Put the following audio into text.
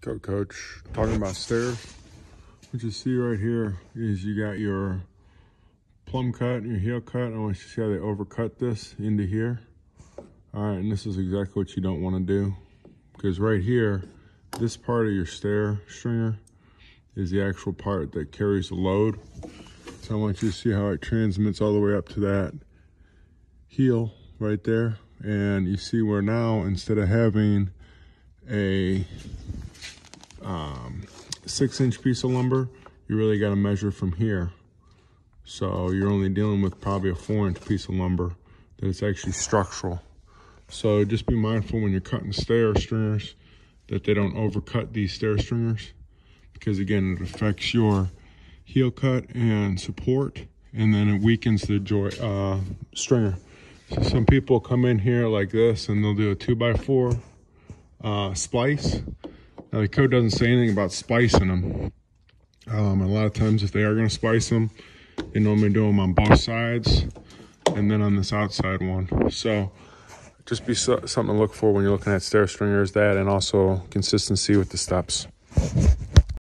Code coach. Talking about stairs. What you see right here is you got your plumb cut and your heel cut. I want you to see how they overcut this into here. All right, and this is exactly what you don't want to do. Because right here, this part of your stair stringer is the actual part that carries the load. So I want you to see how it transmits all the way up to that heel right there. And you see where now, instead of having a um, six inch piece of lumber, you really got to measure from here. So you're only dealing with probably a four inch piece of lumber that it's actually structural. So just be mindful when you're cutting stair stringers that they don't overcut these stair stringers because again, it affects your heel cut and support and then it weakens the joy uh, stringer. So some people come in here like this and they'll do a two by four uh, splice now the code doesn't say anything about spicing them. Um, a lot of times if they are gonna spice them, they normally do them on both sides and then on this outside one. So just be so, something to look for when you're looking at stair stringers, that and also consistency with the steps.